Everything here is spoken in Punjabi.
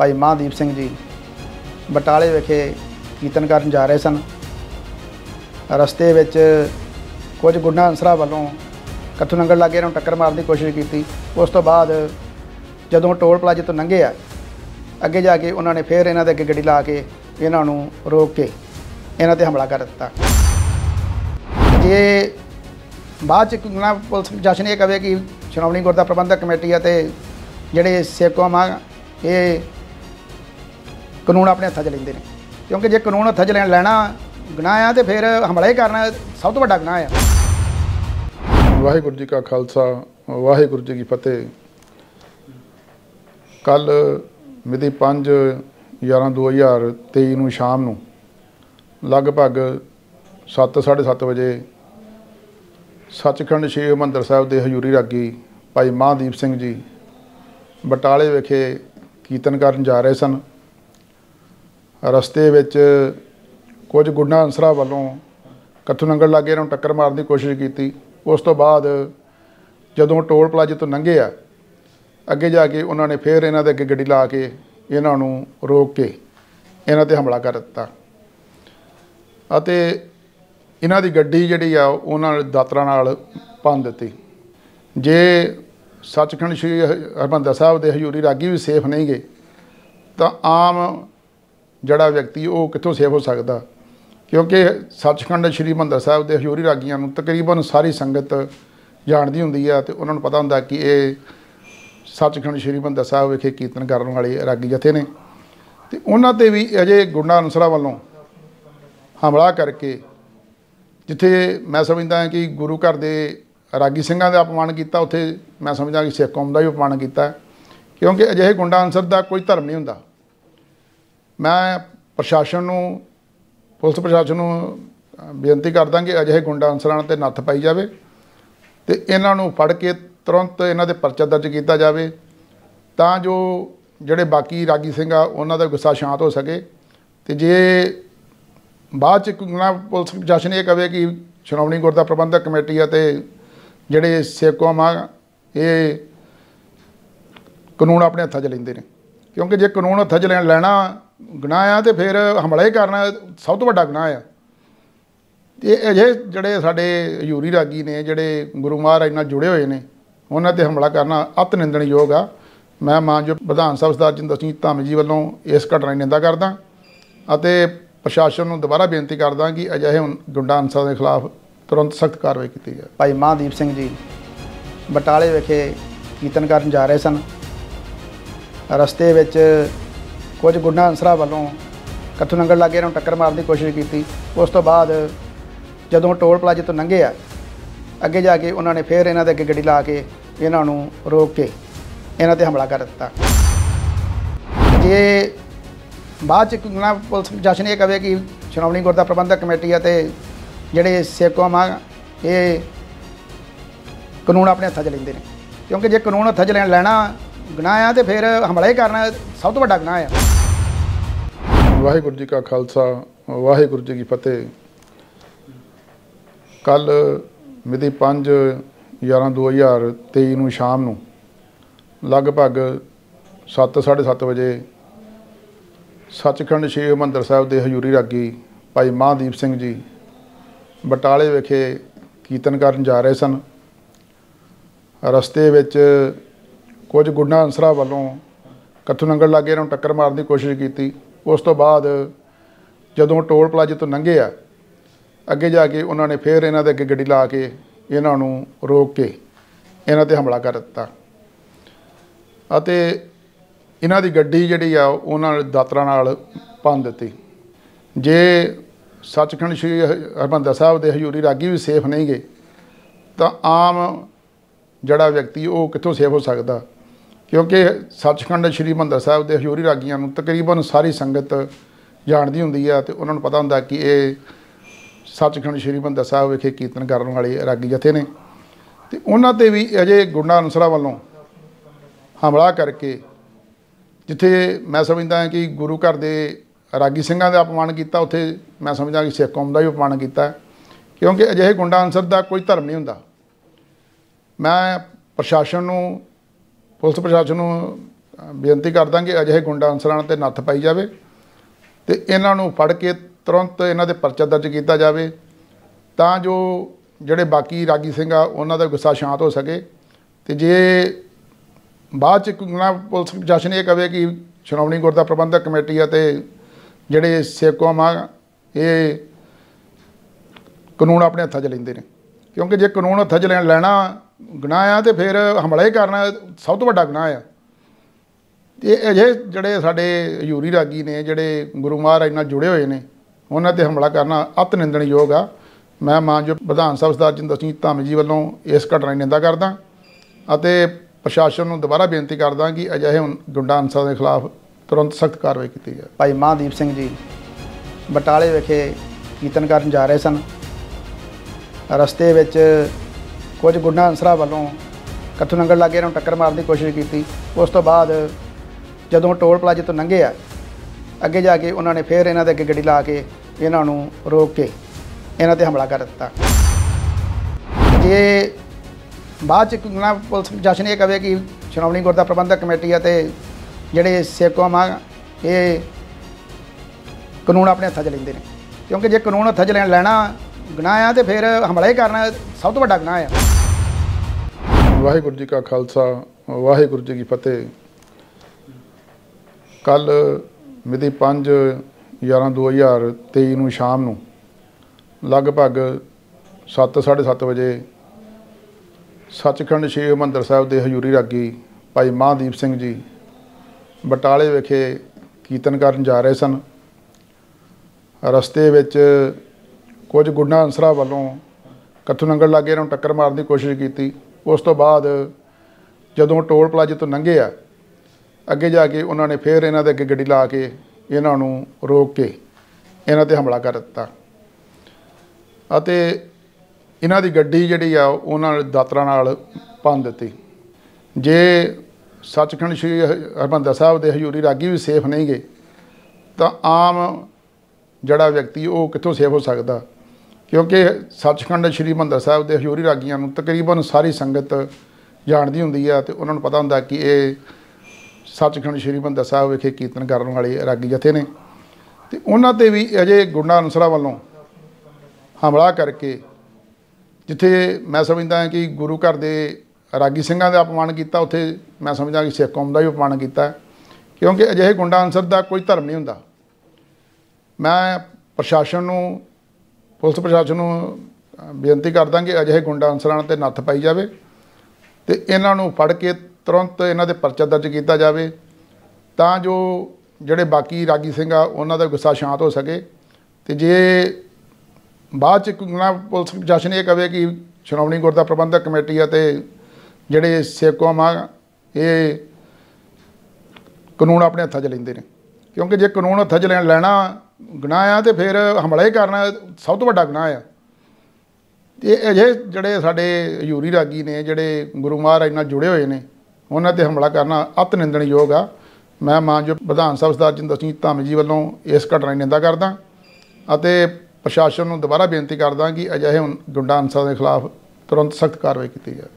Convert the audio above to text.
ਭਾਈ ਮਹਾਦੀਪ ਸਿੰਘ ਜੀ ਬਟਾਲੇ ਵਿਖੇ ਕੀਰਤਨ ਕਰਨ ਜਾ ਰਹੇ ਸਨ। ਰਸਤੇ ਵਿੱਚ ਕੁਝ ਗੁੰਡਾ ਅਨਸਰਾਂ ਵੱਲੋਂ ਕੱਥੂ ਨੰਗਲ ਲਾਗੇ ਇਹਨਾਂ ਨੂੰ ਟੱਕਰ ਮਾਰਨ ਦੀ ਕੋਸ਼ਿਸ਼ ਕੀਤੀ। ਉਸ ਤੋਂ ਬਾਅਦ ਜਦੋਂ ਟੋਲ ਪਲਾਜ਼ੇ ਤੋਂ ਲੰਘੇ ਆ, ਅੱਗੇ ਜਾ ਕੇ ਉਹਨਾਂ ਨੇ ਫੇਰ ਇਹਨਾਂ ਦੇ ਅੱਗੇ ਗੱਡੀ ਲਾ ਕੇ ਇਹਨਾਂ ਨੂੰ ਰੋਕ ਕੇ ਇਹਨਾਂ ਤੇ ਹਮਲਾ ਕਰ ਦਿੱਤਾ। ਜੇ ਬਾਅਦ ਚ ਨਾ ਪੁਲਿਸ ਪ੍ਰਸ਼ਾਸਨ ਇਹ ਕਵੇ ਕਿ ਸ਼੍ਰੋਮਣੀ ਗੁਰਦਾ ਪ੍ਰਬੰਧਕ ਕਮੇਟੀ ਅਤੇ ਜਿਹੜੇ ਸਿੱਖ ਇਹ ਕਾਨੂੰਨ ਆਪਣੇ ਹੱਥਾਂ 'ਚ ਲੈਂਦੇ ਨੇ। ਕਿਉਂਕਿ ਜੇ ਕਾਨੂੰਨ ਹੱਥਾਂ 'ਚ ਲੈਣ ਲੈਣਾ ਗੁਨਾਹ ਆ ਤੇ ਫਿਰ ਹਮਲਾ ਹੀ ਕਰਨਾ ਸਭ ਤੋਂ ਵੱਡਾ ਗੁਨਾਹ ਆ। ਵਾਹਿਗੁਰੂ ਜੀ ਕਾ ਖਾਲਸਾ, ਵਾਹਿਗੁਰੂ ਜੀ ਕੀ ਫਤਿਹ। ਕੱਲ ਮਿਤੀ 5 11 2023 ਨੂੰ ਸ਼ਾਮ ਨੂੰ ਲਗਭਗ 7:30 ਵਜੇ ਸੱਚਖੰਡ ਸ਼੍ਰੀ ਹਰਿਮੰਦਰ ਸਾਹਿਬ ਦੇ ਹਜ਼ੂਰੀ ਰਾਗੀ ਭਾਈ ਮਹਾਦੀਪ ਸਿੰਘ ਜੀ ਬਟਾਲੇ ਵਿਖੇ ਕੀਰਤਨ ਕਰਨ ਜਾ ਰਹੇ ਸਨ। ਰਸਤੇ ਵਿੱਚ ਕੁਝ ਗੁੰਡਾ ਅਨਸਰਾਂ ਵੱਲੋਂ ਕੱਥੂ ਨੰਗਲ ਲਾਗੇ ਇਹਨਾਂ ਨੂੰ ਟੱਕਰ ਮਾਰਨ ਦੀ ਕੋਸ਼ਿਸ਼ ਕੀਤੀ। ਉਸ ਤੋਂ ਬਾਅਦ ਜਦੋਂ ਟੋਲ ਪਲਾਜ਼ੇ ਤੋਂ ਲੰਘੇ ਆ, ਅੱਗੇ ਜਾ ਕੇ ਉਹਨਾਂ ਨੇ ਫੇਰ ਇਹਨਾਂ ਦੇ ਅੱਗੇ ਗੱਡੀ ਲਾ ਕੇ ਇਹਨਾਂ ਨੂੰ ਰੋਕ ਕੇ ਇਹਨਾਂ ਤੇ ਹਮਲਾ ਕਰ ਦਿੱਤਾ। ਅਤੇ ਇਹਨਾਂ ਦੀ ਗੱਡੀ ਜਿਹੜੀ ਆ ਉਹਨਾਂ ਨੇ ਦਾਤਰਾਂ ਨਾਲ ਭੰਨ ਦਿੱਤੀ। ਜੇ ਸੱਚਖੰਡ ਸ੍ਰੀ ਹ- ਹਰਿਮੰਦਰ ਸਾਹਿਬ ਦੇ ਹਜ਼ੂਰੀ ਰਾਗੀ ਵੀ ਸੇਫ ਨਹੀਂ ਗਏ, ਤਾਂ ਆਮ ਜਿਹੜਾ ਵਿਅਕਤੀ ਉਹ ਕਿੱਥੋਂ ਸੇਵ ਹੋ ਸਕਦਾ? ਕਿਉਂਕਿ ਸੱਚਖੰਡ ਸ੍ਰੀ ਹਰਿਮੰਦਰ ਸਾਹਿਬ ਦੇ ਹਜ਼ੂਰੀ ਰਾਗੀਆਂ ਨੂੰ ਤਕਰੀਬਨ ਸਾਰੀ ਸੰਗਤ ਜਾਣਦੀ ਹੁੰਦੀ ਆ ਤੇ ਉਹਨਾਂ ਨੂੰ ਪਤਾ ਹੁੰਦਾ ਕਿ ਇਹ ਸੱਚਖੰਡ ਸ੍ਰੀ ਹਰਿਮੰਦਰ ਸਾਹਿਬ ਵਿਖੇ ਕੀਰਤਨ ਕਰਨ ਵਾਲੇ ਰਾਗੀ ਜਥੇ ਨੇ। ਤੇ ਉਹਨਾਂ ਤੇ ਵੀ ਅਜੇ ਗੁੰਡਾ ਅਨਸਰਾਂ ਵੱਲੋਂ ਹਮਲਾ ਕਰਕੇ ਜਿੱਥੇ ਮੈਂ ਸਮਝਦਾ ਹਾਂ ਕਿ ਗੁਰੂ ਘਰ ਦੇ ਰਾਗੀ ਸਿੰਘਾਂ ਦਾ ਅਪਮਾਨ ਕੀਤਾ, ਉੱਥੇ ਮੈਂ ਸਮਝਦਾ ਕਿ ਸਿੱਖ ਕੌਮ ਦਾ ਵੀ ਅਪਮਾਨ ਕੀਤਾ। ਕਿਉਂਕਿ ਅਜਿਹੇ ਗੁੰਡਾ ਅਨਸਰ ਦਾ ਕੋਈ ਧਰਮ ਨਹੀਂ ਹੁੰਦਾ। ਮੈਂ ਪ੍ਰਸ਼ਾਸਨ ਨੂੰ, ਪੁਲਿਸ ਪ੍ਰਸ਼ਾਸਨ ਨੂੰ ਬੇਨਤੀ ਕਰਦਾ ਕਿ ਅਜਿਹੇ ਗੁੰਡਾ ਅਨਸਰਾਂ ਤੇ ਨੱਥ ਪਾਈ ਜਾਵੇ ਤੇ ਇਹਨਾਂ ਨੂੰ ਫੜ ਕੇ ਤੁਰੰਤ ਇਹਨਾਂ ਦੇ ਪਰਚਾ ਦਰਜ ਕੀਤਾ ਜਾਵੇ ਤਾਂ ਜੋ ਜਿਹੜੇ ਬਾਕੀ ਰਾਗੀ ਸਿੰਘ ਆ, ਉਹਨਾਂ ਦਾ ਗੁੱਸਾ ਸ਼ਾਂਤ ਹੋ ਸਕੇ ਤੇ ਜੇ ਬਾਅਦ ਚ ਕੋਈ ਨਾ ਪੁਲਿਸ ਪ੍ਰਸ਼ਾਸਨ ਇਹ ਕਵੇ ਕਿ ਸ਼੍ਰੋਮਣੀ ਗੁਰਦਾ ਪ੍ਰਬੰਧਕ ਕਮੇਟੀ ਅਤੇ ਜਿਹੜੇ ਸਿੱਖ ਕੌਮ ਆ, ਇਹ ਕਾਨੂੰਨ ਆਪਣੇ ਹੱਥਾਂ 'ਚ ਲੈਂਦੇ ਨੇ। ਕਿਉਂਕਿ ਜੇ ਕਾਨੂੰਨ ਹੱਥਾਂ 'ਚ ਲੈਣ ਲੈਣਾ ਗੁਨਾਹ ਆ ਤੇ ਫਿਰ ਹਮਲਾ ਹੀ ਕਰਨਾ ਸਭ ਤੋਂ ਵੱਡਾ ਗੁਨਾਹ ਆ। ਤੇ ਅਜੇ ਜਿਹੜੇ ਸਾਡੇ ਹਜ਼ੂਰੀ ਰਾਗੀ ਨੇ, ਜਿਹੜੇ ਗੁਰੂ ਮਹਾਰਾਜ ਨਾਲ ਜੁੜੇ ਹੋਏ ਨੇ, ਉਹਨਾਂ ਤੇ ਹਮਲਾ ਕਰਨਾ ਅਤ ਨਿੰਦਣਯੋਗ ਆ। ਮੈਂ ਮਾਨਯੋਗ ਪ੍ਰਧਾਨ ਸਭਾ ਸਰਦਾਰ ਜਿੰਦਰ ਸਿੰਘ ਧਾਮੀ ਜੀ ਵੱਲੋਂ ਇਸ ਘਟਨਾ ਦੀ ਨਿੰਦਾ ਕਰਦਾ ਅਤੇ ਪ੍ਰਸ਼ਾਸਨ ਨੂੰ ਦੁਬਾਰਾ ਬੇਨਤੀ ਕਰਦਾ ਕਿ ਅਜਿਹੇ ਗੁੰਡਾ ਅਨਸਰਾਂ ਦੇ ਖਿਲਾਫ ਤੁਰੰਤ ਸਖਤ ਕਾਰਵਾਈ ਕੀਤੀ ਜਾਵੇ। ਭਾਈ ਮਹਾਦੀਪ ਸਿੰਘ ਜੀ, ਬਟਾਲੇ ਵਿਖੇ ਕੀਰਤਨ ਕਰਨ ਜਾ ਰਹੇ ਸਨ। ਰਸਤੇ ਵਿੱਚ ਕੁਝ ਗੁੰਡਾ ਅੰਸਰਾ ਵੱਲੋਂ ਕੱਥੂ ਨੰਗਲ ਲਾਗੇ ਇਹਨਾਂ ਨੂੰ ਟੱਕਰ ਮਾਰਨ ਦੀ ਕੋਸ਼ਿਸ਼ ਕੀਤੀ। ਉਸ ਤੋਂ ਬਾਅਦ ਜਦੋਂ ਟੋਲ ਪਲਾਜ਼ੇ ਤੋਂ ਲੰਘੇ ਆ, ਅੱਗੇ ਜਾ ਕੇ ਉਹਨਾਂ ਨੇ ਫੇਰ ਇਹਨਾਂ ਦੇ ਅੱਗੇ ਗੱਡੀ ਲਾ ਕੇ ਇਹਨਾਂ ਨੂੰ ਰੋਕ ਕੇ ਇਹਨਾਂ ਤੇ ਹਮਲਾ ਕਰ ਦਿੱਤਾ। ਜੇ ਬਾਅਦ ਚ ਕੋਈ ਨਾ ਪੁਲਿਸ ਪ੍ਰਸ਼ਾਸਨ ਇਹ ਕਵੇ ਕਿ ਸ਼੍ਰੋਮਣੀ ਗੁਰਦਾ ਪ੍ਰਬੰਧਕ ਕਮੇਟੀ ਅਤੇ ਜਿਹੜੇ ਸਿੱਖ ਕੌਮ ਆ ਇਹ ਕਾਨੂੰਨ ਆਪਣੇ ਹੱਥਾਂ 'ਚ ਲੈਂਦੇ ਨੇ। ਕਿਉਂਕਿ ਜੇ ਕਾਨੂੰਨ ਹੱਥਾਂ 'ਚ ਲੈਣ ਲੈਣਾ, ਗੁਨਾਹ ਆ ਤੇ ਫਿਰ ਹਮਲਾ ਹੀ ਕਰਨਾ ਸਭ ਤੋਂ ਵੱਡਾ ਗੁਨਾਹ ਆ। ਵਾਹਿਗੁਰੂ ਜੀ ਕਾ ਖਾਲਸਾ, ਵਾਹਿਗੁਰੂ ਜੀ ਕੀ ਫਤਿਹ। ਕੱਲ ਮਿਤੀ 5 11 2023 ਨੂੰ ਸ਼ਾਮ ਨੂੰ ਲਗਭਗ 7:30 ਵਜੇ ਸੱਚਖੰਡ ਸ੍ਰੀ ਹਰਿਮੰਦਰ ਸਾਹਿਬ ਦੇ ਹਜ਼ੂਰੀ ਰਾਗੀ ਭਾਈ ਮਹਾਦੀਪ ਸਿੰਘ ਜੀ ਬਟਾਲੇ ਵਿਖੇ ਕੀਰਤਨ ਕਰਨ ਜਾ ਰਹੇ ਸਨ। ਰਸਤੇ ਵਿੱਚ ਕੁਝ ਗੁੰਡਾ ਅਨਸਰਾਂ ਵੱਲੋਂ ਕੱਥੂ ਨੰਗਲ ਲਾਗੇ ਇਹਨਾਂ ਨੂੰ ਟੱਕਰ ਮਾਰਨ ਦੀ ਕੋਸ਼ਿਸ਼ ਕੀਤੀ। ਉਸ ਤੋਂ ਬਾਅਦ ਜਦੋਂ ਟੋਲ ਪਲਾਜ਼ੇ ਤੋਂ ਲੰਘੇ ਆ, ਅੱਗੇ ਜਾ ਕੇ ਉਹਨਾਂ ਨੇ ਫੇਰ ਇਹਨਾਂ ਦੇ ਅੱਗੇ ਗੱਡੀ ਲਾ ਕੇ ਇਹਨਾਂ ਨੂੰ ਰੋਕ ਕੇ ਇਹਨਾਂ ਤੇ ਹਮਲਾ ਕਰ ਦਿੱਤਾ। ਅਤੇ ਇਹਨਾਂ ਦੀ ਗੱਡੀ ਜਿਹੜੀ ਆ, ਉਹਨਾਂ ਨੇ ਦਾਤਰਾਂ ਨਾਲ ਭੰਨ ਦਿੱਤੀ। ਜੇ ਸੱਚਖੰਡ ਸ੍ਰੀ ਹ- ਹਰਿਮੰਦਰ ਸਾਹਿਬ ਦੇ ਹਜ਼ੂਰੀ ਰਾਗੀ ਵੀ ਸੇਫ ਨਹੀਂ ਗਏ ਤਾਂ ਆਮ ਜਿਹੜਾ ਵਿਅਕਤੀ ਉਹ ਕਿੱਥੋਂ ਸੇਫ ਹੋ ਸਕਦਾ? ਕਿਉਂਕਿ ਸੱਚਖੰਡ ਸ੍ਰੀ ਹਰਿਮੰਦਰ ਸਾਹਿਬ ਦੇ ਹਜ਼ੂਰੀ ਰਾਗੀਆਂ ਨੂੰ ਤਕਰੀਬਨ ਸਾਰੀ ਸੰਗਤ ਜਾਣਦੀ ਹੁੰਦੀ ਆ ਤੇ ਉਹਨਾਂ ਨੂੰ ਪਤਾ ਹੁੰਦਾ ਕਿ ਇਹ ਸੱਚਖੰਡ ਸ੍ਰੀ ਹਰਿਮੰਦਰ ਸਾਹਿਬ ਵਿਖੇ ਕੀਰਤਨ ਕਰਨ ਵਾਲੇ ਰਾਗੀ ਜਥੇ ਨੇ। ਤੇ ਉਹਨਾਂ ਤੇ ਵੀ ਅਜੇ ਗੁੰਡਾ ਅਨਸਰਾਂ ਵੱਲੋਂ ਹਮਲਾ ਕਰਕੇ ਜਿੱਥੇ ਮੈਂ ਸਮਝਦਾ ਹਾਂ ਕਿ ਗੁਰੂ ਘਰ ਦੇ ਰਾਗੀ ਸਿੰਘਾਂ ਦਾ ਅਪਮਾਨ ਕੀਤਾ, ਉੱਥੇ ਮੈਂ ਸਮਝਦਾ ਕਿ ਸਿੱਖ ਕੌਮ ਦਾ ਵੀ ਅਪਮਾਨ ਕੀਤਾ। ਕਿਉਂਕਿ ਅਜਿਹੇ ਗੁੰਡਾ ਅਨਸਰ ਦਾ ਕੋਈ ਧਰਮ ਨਹੀਂ ਹੁੰਦਾ। ਮੈਂ ਪ੍ਰਸ਼ਾਸਨ ਨੂੰ ਪੁਲਿਸ ਪ੍ਰਸ਼ਾਸਨ ਨੂੰ ਬੇਨਤੀ ਕਰਦਾ ਕਿ ਅਜਿਹੇ ਗੁੰਡਾ ਅਨਸਰਾਂ ਤੇ ਨੱਥ ਪਾਈ ਜਾਵੇ ਤੇ ਇਹਨਾਂ ਨੂੰ ਫੜ ਕੇ ਤੁਰੰਤ ਇਹਨਾਂ ਦੇ ਪਰਚਾ ਦਰਜ ਕੀਤਾ ਜਾਵੇ ਤਾਂ ਜੋ ਜਿਹੜੇ ਬਾਕੀ ਰਾਗੀ ਸਿੰਘ ਆ, ਉਹਨਾਂ ਦਾ ਗੁੱਸਾ ਸ਼ਾਂਤ ਹੋ ਸਕੇ ਤੇ ਜੇ ਬਾਅਦ ਚ ਕੋਈ ਪੁਲਿਸ ਪ੍ਰਸ਼ਾਸਨ ਇਹ ਕਵੇ ਕਿ ਸ਼੍ਰੋਮਣੀ ਗੁਰਦਾ ਪ੍ਰਬੰਧਕ ਕਮੇਟੀ ਆ ਤੇ ਜਿਹੜੇ ਸੇਕੋਮ ਆ, ਇਹ ਕਾਨੂੰਨ ਆਪਣੇ ਹੱਥਾਂ 'ਚ ਲੈਂਦੇ ਨੇ। ਕਿਉਂਕਿ ਜੇ ਕਾਨੂੰਨ ਹੱਥਾਂ 'ਚ ਲੈਣ ਲੈਣਾ ਗੁਨਾਹ ਆ ਤੇ ਫਿਰ ਹਮਲਾ ਹੀ ਕਰਨਾ ਸਭ ਤੋਂ ਵੱਡਾ ਗੁਨਾਹ ਆ। ਤੇ ਅਜੇ ਜਿਹੜੇ ਸਾਡੇ ਹਯੂਰੀ ਰਾਗੀ ਨੇ, ਜਿਹੜੇ ਗੁਰੂ ਮਹਾਰਾਜ ਨਾਲ ਜੁੜੇ ਹੋਏ ਨੇ, ਉਹਨਾਂ ਤੇ ਹਮਲਾ ਕਰਨਾ ਅਤ ਨਿੰਦਣਯੋਗ ਆ। ਮੈਂ ਮਾਨਯੋਗ ਪ੍ਰਧਾਨ ਸਾਹਿਬ ਸਰਦਾਰ ਜਿੰਦਰ ਸਿੰਘ ਧਾਮੀ ਜੀ ਵੱਲੋਂ ਇਸ ਘਟਨਾ ਦੀ ਨਿੰਦਾ ਕਰਦਾ ਅਤੇ ਪ੍ਰਸ਼ਾਸਨ ਨੂੰ ਦੁਬਾਰਾ ਬੇਨਤੀ ਕਰਦਾ ਕਿ ਅਜਿਹੇ ਗੁੰਡਾ ਅਨਸਰਾਂ ਦੇ ਖਿਲਾਫ ਤੁਰੰਤ ਸਖਤ ਕਾਰਵਾਈ ਕੀਤੀ ਜਾਵੇ। ਭਾਈ ਮਹਾਦੀਪ ਸਿੰਘ ਜੀ ਬਟਾਲੇ ਵਿਖੇ ਕੀਰਤਨ ਕਰਨ ਜਾ ਰਹੇ ਸਨ। ਰਸਤੇ ਵਿੱਚ ਕੁਝ ਗੁੰਡਾ ਅੰਸਰਾ ਵੱਲੋਂ ਕੱਥੂ ਨੰਗਲ ਲਾਗੇ ਇਹਨਾਂ ਨੂੰ ਟੱਕਰ ਮਾਰਨ ਦੀ ਕੋਸ਼ਿਸ਼ ਕੀਤੀ। ਉਸ ਤੋਂ ਬਾਅਦ ਜਦੋਂ ਟੋਲ ਪਲਾਜ਼ੇ ਤੋਂ ਲੰਘੇ ਆ, ਅੱਗੇ ਜਾ ਕੇ ਉਹਨਾਂ ਨੇ ਫੇਰ ਇਹਨਾਂ ਦੇ ਅੱਗੇ ਗੱਡੀ ਲਾ ਕੇ ਇਹਨਾਂ ਨੂੰ ਰੋਕ ਕੇ ਇਹਨਾਂ ਤੇ ਹਮਲਾ ਕਰ ਦਿੱਤਾ। ਜੇ ਬਾਅਦ ਚ ਕੋਈ ਨਾ ਪੁਲਿਸ ਪ੍ਰਸ਼ਾਸਨ ਇਹ ਕਵੇ ਕਿ ਸ਼੍ਰੋਮਣੀ ਗੁਰਦਾ ਪ੍ਰਬੰਧਕ ਕਮੇਟੀ ਆ ਤੇ ਜਿਹੜੇ ਸੇਕੋਮ ਆ, ਇਹ ਕਾਨੂੰਨ ਆਪਣੇ ਹੱਥਾਂ 'ਚ ਲੈਂਦੇ ਨੇ। ਕਿਉਂਕਿ ਜੇ ਕਾਨੂੰਨ ਹੱਥਾਂ 'ਚ ਲੈਣ ਲੈਣਾ ਗੁਨਾਹ ਆ ਤੇ ਫਿਰ ਹਮਲਾ ਹੀ ਕਰਨਾ ਸਭ ਤੋਂ ਵੱਡਾ ਗੁਨਾਹ ਆ। ਵਾਹਿਗੁਰੂ ਜੀ ਕਾ ਖਾਲਸਾ, ਵਾਹਿਗੁਰੂ ਜੀ ਕੀ ਫਤਿਹ। ਕੱਲ ਮਿਤੀ 5 11 2023 ਨੂੰ ਸ਼ਾਮ ਨੂੰ ਲਗਭਗ 7:30 ਵਜੇ ਸੱਚਖੰਡ ਸ਼੍ਰੀ ਹਰਿਮੰਦਰ ਸਾਹਿਬ ਦੇ ਹਜੂਰੀ ਰਾਗੀ ਭਾਈ ਮਹਾਦੀਪ ਸਿੰਘ ਜੀ ਬਟਾਲੇ ਵਿਖੇ ਕੀਰਤਨ ਕਰਨ ਜਾ ਰਹੇ ਸਨ। ਰਸਤੇ ਵਿੱਚ ਕੁਝ ਗੁੰਡਾ ਅਨਸਰਾਂ ਵੱਲੋਂ ਕੱਥੂ ਨੰਗਲ ਲਾਗੇ ਇਹਨਾਂ ਨੂੰ ਟੱਕਰ ਮਾਰਨ ਦੀ ਕੋਸ਼ਿਸ਼ ਕੀਤੀ। ਉਸ ਤੋਂ ਬਾਅਦ ਜਦੋਂ ਟੋਲ ਪਲਾਜ਼ੇ ਤੋਂ ਲੰਘੇ ਆ, ਅੱਗੇ ਜਾ ਕੇ ਉਹਨਾਂ ਨੇ ਫੇਰ ਇਹਨਾਂ ਦੇ ਅੱਗੇ ਗੱਡੀ ਲਾ ਕੇ ਇਹਨਾਂ ਨੂੰ ਰੋਕ ਕੇ ਇਹਨਾਂ ਤੇ ਹਮਲਾ ਕਰ ਦਿੱਤਾ। ਅਤੇ ਇਹਨਾਂ ਦੀ ਗੱਡੀ ਜਿਹੜੀ ਆ ਉਹਨਾਂ ਨੇ ਦਾਤਰਾਂ ਨਾਲ ਭੰਨ ਦਿੱਤੀ। ਜੇ ਸੱਚਖੰਡ ਸ੍ਰੀ ਹ- ਹਰਿਮੰਦਰ ਸਾਹਿਬ ਦੇ ਹਜੂਰੀ ਰਾਗੀ ਵੀ ਸੇਫ ਨਹੀਂ ਗਏ ਤਾਂ ਆਮ ਜਿਹੜਾ ਵਿਅਕਤੀ, ਉਹ ਕਿੱਥੋਂ ਸੇਫ ਹੋ ਸਕਦਾ? ਕਿਉਂਕਿ ਸੱਚਖੰਡ ਸ੍ਰੀ ਹਰਿਮੰਦਰ ਸਾਹਿਬ ਦੇ ਹਜੂਰੀ ਰਾਗੀਆਂ ਨੂੰ ਤਕਰੀਬਨ ਸਾਰੀ ਸੰਗਤ ਜਾਣਦੀ ਹੁੰਦੀ ਆ ਤੇ ਉਹਨਾਂ ਨੂੰ ਪਤਾ ਹੁੰਦਾ ਕਿ ਇਹ ਸੱਚਖੰਡ ਸ੍ਰੀ ਹਰਿਮੰਦਰ ਸਾਹਿਬ ਵਿਖੇ ਕੀਰਤਨ ਕਰਨ ਵਾਲੇ ਰਾਗੀ ਜਥੇ ਨੇ। ਤੇ ਉਹਨਾਂ ਤੇ ਵੀ ਅਜੇ ਗੁੰਡਾ ਅਨਸਰਾਂ ਵੱਲੋਂ ਹਮਲਾ ਕਰਕੇ ਜਿੱਥੇ ਮੈਂ ਸਮਝਦਾ ਹਾਂ ਕਿ ਗੁਰੂ ਘਰ ਦੇ ਰਾਗੀ ਸਿੰਘਾਂ ਦਾ ਅਪਮਾਨ ਕੀਤਾ, ਉੱਥੇ ਮੈਂ ਸਮਝਦਾ ਕਿ ਸਿੱਖ ਕੌਮ ਦਾ ਵੀ ਅਪਮਾਨ ਕੀਤਾ। ਕਿਉਂਕਿ ਅਜਿਹੇ ਗੁੰਡਾ ਅਨਸਰ ਦਾ ਕੋਈ ਧਰਮ ਨਹੀਂ ਹੁੰਦਾ। ਮੈਂ ਪ੍ਰਸ਼ਾਸਨ ਨੂੰ ਪੁਲਿਸ ਪ੍ਰਸ਼ਾਸਨ ਨੂੰ ਬੇਨਤੀ ਕਰਦਾ ਕਿ ਅਜਿਹੇ ਗੁੰਡਾ ਅਨਸਰਾਂ ਤੇ ਨੱਥ ਪਾਈ ਜਾਵੇ ਤੇ ਇਹਨਾਂ ਨੂੰ ਫੜ ਕੇ ਤੁਰੰਤ ਇਹਨਾਂ ਦੇ ਪਰਚਾ ਦਰਜ ਕੀਤਾ ਜਾਵੇ ਤਾਂ ਜੋ ਜਿਹੜੇ ਬਾਕੀ ਰਾਗੀ ਸਿੰਘ ਆ, ਉਹਨਾਂ ਦਾ ਗੁੱਸਾ ਸ਼ਾਂਤ ਹੋ ਸਕੇ ਤੇ ਜੇ ਬਾਅਦ ਚ ਕੋਈ ਪੁਲਿਸ ਪ੍ਰਸ਼ਾਸਨ ਇਹ ਕਵੇ ਕਿ ਸ਼੍ਰੋਮਣੀ ਗੁਰਦਾ ਪ੍ਰਬੰਧਕ ਕਮੇਟੀ ਆ ਤੇ ਜਿਹੜੇ ਸੇਕੋਮ ਆ, ਇਹ ਕਾਨੂੰਨ ਆਪਣੇ ਹੱਥਾਂ 'ਚ ਲੈਂਦੇ ਨੇ। ਕਿਉਂਕਿ ਜੇ ਕਾਨੂੰਨ ਹੱਥਾਂ 'ਚ ਲੈਣ ਲੈਣਾ ਗੁਨਾਹ ਆ ਤੇ ਫਿਰ ਹਮਲਾ ਹੀ ਕਰਨਾ ਸਭ ਤੋਂ ਵੱਡਾ ਗੁਨਾਹ ਆ। ਤੇ ਅਜੇ ਜਿਹੜੇ ਸਾਡੇ ਹਯੂਰੀ ਰਾਗੀ ਨੇ, ਜਿਹੜੇ ਗੁਰੂ ਮਹਾਰਾਜ ਨਾਲ ਜੁੜੇ ਹੋਏ ਨੇ, ਉਹਨਾਂ ਤੇ ਹਮਲਾ ਕਰਨਾ ਅਤ ਨਿੰਦਣਯੋਗ ਆ। ਮੈਂ ਮਾਨਯੋਗ ਪ੍ਰਧਾਨ ਸਭਾ ਸਰਦਾਰ ਜਿੰਦਰ ਸਿੰਘ ਧਾਮੀ ਜੀ ਵੱਲੋਂ ਇਸ ਘਟਨਾ ਦੀ ਨਿੰਦਾ ਕਰਦਾ ਅਤੇ ਪ੍ਰਸ਼ਾਸਨ ਨੂੰ ਦੁਬਾਰਾ ਬੇਨਤੀ ਕਰਦਾ ਕਿ ਅਜਿਹੇ ਗੁੰਡਾ ਅਨਸਰਾਂ ਦੇ ਖਿਲਾਫ ਤੁਰੰਤ ਸਖਤ ਕਾਰਵਾਈ ਕੀਤੀ ਜਾਵੇ।